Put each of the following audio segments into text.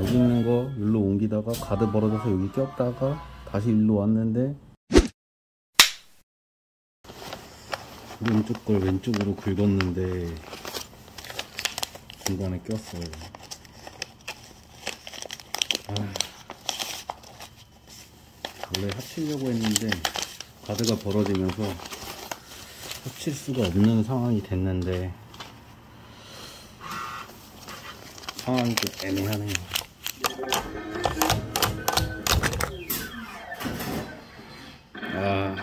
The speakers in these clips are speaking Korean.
여기 있는 거 일로 옮기다가 가드 벌어져서 여기 꼈다가 다시 일로 왔는데 오른쪽 걸 왼쪽으로 긁었는데 중간에 꼈어요. 아, 원래 합치려고 했는데 가드가 벌어지면서 합칠 수가 없는 상황이 됐는데 상황이 좀 애매하네요 아.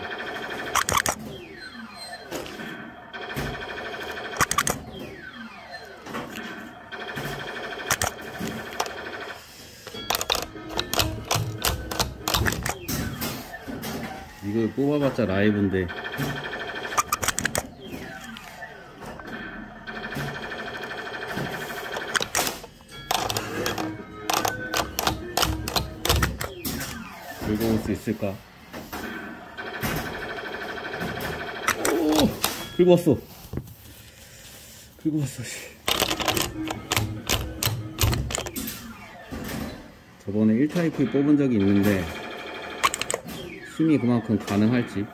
이거 뽑아봤자 라이브인데 긁어올 수 있을까? 오! 긁어왔어 긁어왔어 씨. 저번에 1타이프 뽑은 적이 있는데 힘이 그만큼 가능할지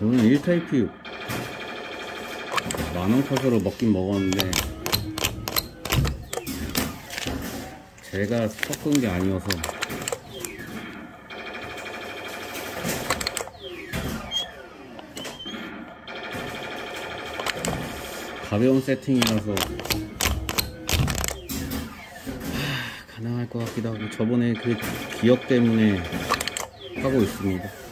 오늘 1타이프 만원 컷으로 먹긴 먹었는데 제가 섞은 게 아니어서 가벼운 세팅이라서 하, 가능할 것 같기도 하고 저번에 그 기억 때문에 하고 있습니다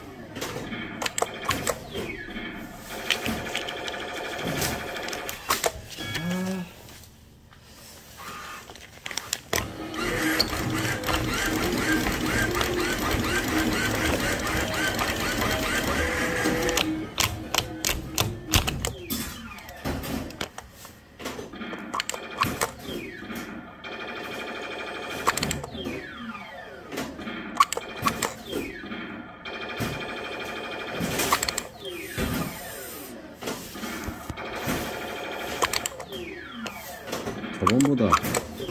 저번보다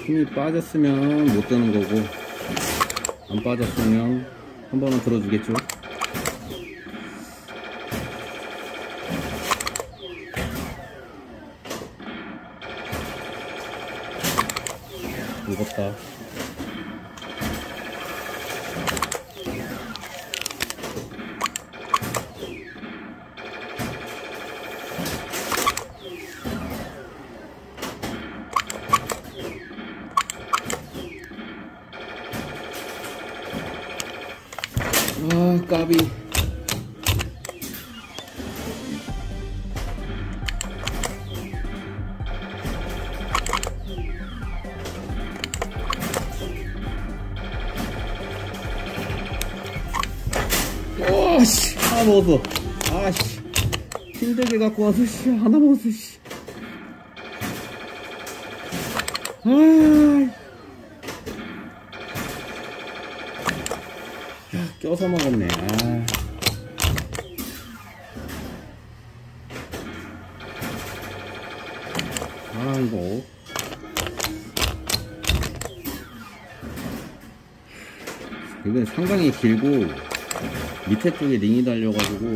힘이 빠졌으면 못 드는 거고 안 빠졌으면 한 번은 들어주겠죠? 무겁다 아 까비 오씨 하나 먹었어. 아씨. 힘들게 갖고 와서 씨 하나 먹었어 씨. 아. 야, 껴서 먹었네. 아. 아, 이거. 이건 상당히 길고, 밑에 쪽에 링이 달려가지고,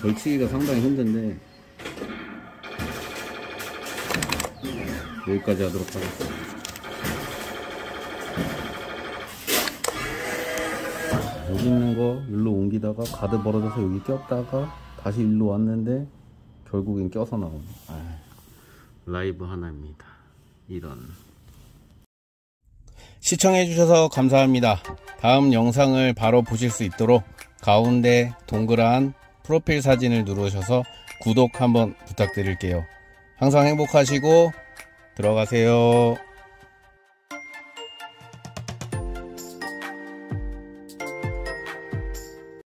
걸치기가 상당히 힘든데, 여기까지 하도록 하겠습니다. 여기 있는 거 일로 옮기다가 가드 벌어져서 여기 꼈다가 다시 일로 왔는데 결국엔 껴서 나오네 아, 라이브 하나입니다. 이런. 시청해주셔서 감사합니다. 다음 영상을 바로 보실 수 있도록 가운데 동그란 프로필 사진을 누르셔서 구독 한번 부탁드릴게요. 항상 행복하시고 들어가세요